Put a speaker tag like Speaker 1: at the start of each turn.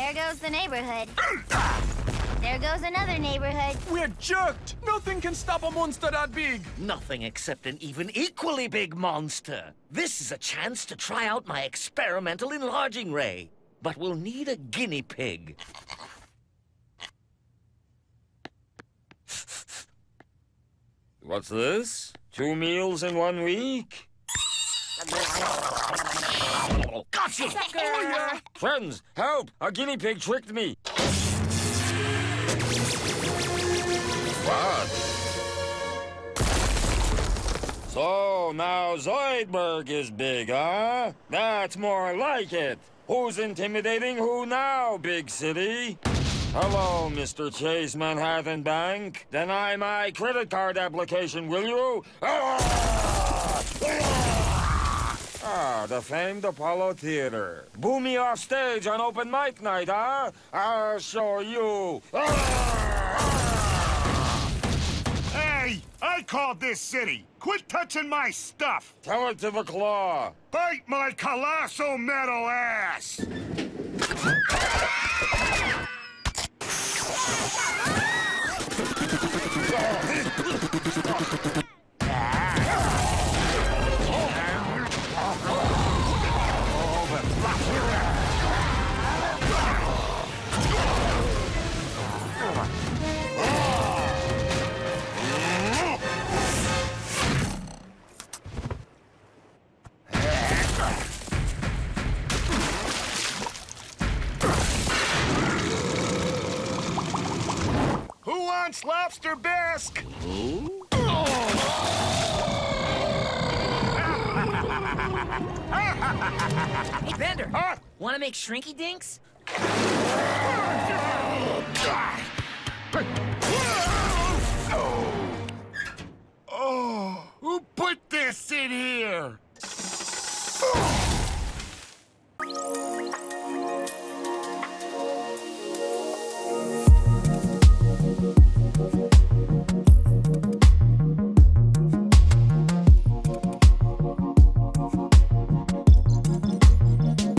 Speaker 1: There goes the neighborhood. there goes another neighborhood.
Speaker 2: We're jerked! Nothing can stop a monster that big!
Speaker 3: Nothing except an even equally big monster. This is a chance to try out my experimental enlarging ray. But we'll need a guinea pig.
Speaker 4: What's this? Two meals in one week?
Speaker 3: Gotcha!
Speaker 4: Friends, help! A guinea pig tricked me! What? So now Zoidberg is big, huh? That's more like it. Who's intimidating who now, big city? Hello, Mr. Chase Manhattan Bank. Deny my credit card application, will you? Ah! Ah, the famed Apollo Theater. Boo me off stage on open mic night, huh? I'll show you.
Speaker 5: Hey, I called this city. Quit touching my stuff.
Speaker 4: Tell it to the claw.
Speaker 5: Bite my colossal metal ass. French lobster bisque. Oh.
Speaker 6: hey, Bender. Want to make shrinky dinks?
Speaker 5: Oh, who put this in here?